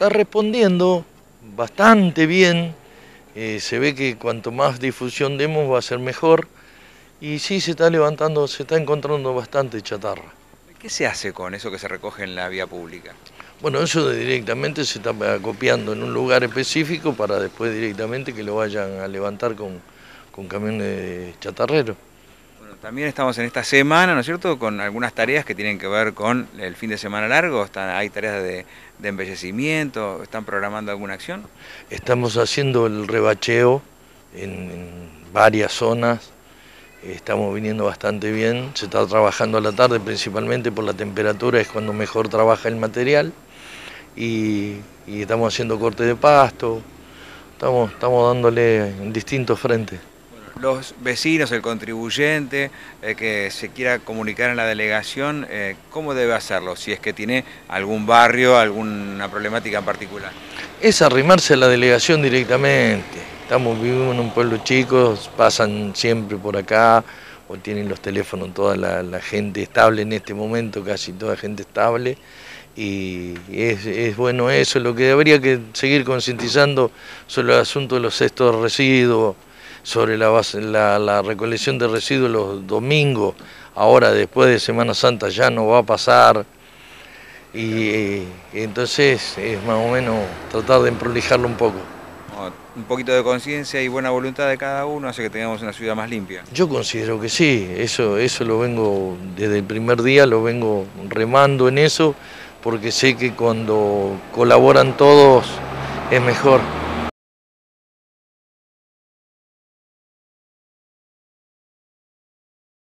está respondiendo bastante bien. Eh, se ve que cuanto más difusión demos va a ser mejor. Y sí, se está levantando, se está encontrando bastante chatarra. ¿Qué se hace con eso que se recoge en la vía pública? Bueno, eso directamente se está copiando en un lugar específico para después directamente que lo vayan a levantar con, con camiones chatarreros. También estamos en esta semana, ¿no es cierto?, con algunas tareas que tienen que ver con el fin de semana largo. Están, hay tareas de, embellecimiento, ¿están programando alguna acción? Estamos haciendo el rebacheo en varias zonas estamos viniendo bastante bien, se está trabajando a la tarde principalmente por la temperatura, es cuando mejor trabaja el material y, estamos haciendo corte de pasto, estamos, estamos dándole en distintos frentes. Los vecinos, el contribuyente eh, que se quiera comunicar en la delegación, eh, ¿cómo debe hacerlo? Si es que tiene algún barrio, alguna problemática en particular. Es arrimarse a la delegación directamente Estamos vivimos en un pueblo chico, pasan siempre por acá, o tienen los teléfonos toda la, gente estable en este momento, casi toda gente estable, y es, bueno eso, lo que habría que seguir concientizando sobre el asunto de los cestos residuos, sobre la, la, recolección de residuos los domingos, ahora después de Semana Santa ya no va a pasar, y entonces es más o menos tratar de prolijarlo un poco un poquito de conciencia y buena voluntad de cada uno hace que tengamos una ciudad más limpia. Yo considero que sí, eso, eso lo vengo, desde el primer día lo vengo remando en eso, porque sé que cuando colaboran todos es mejor.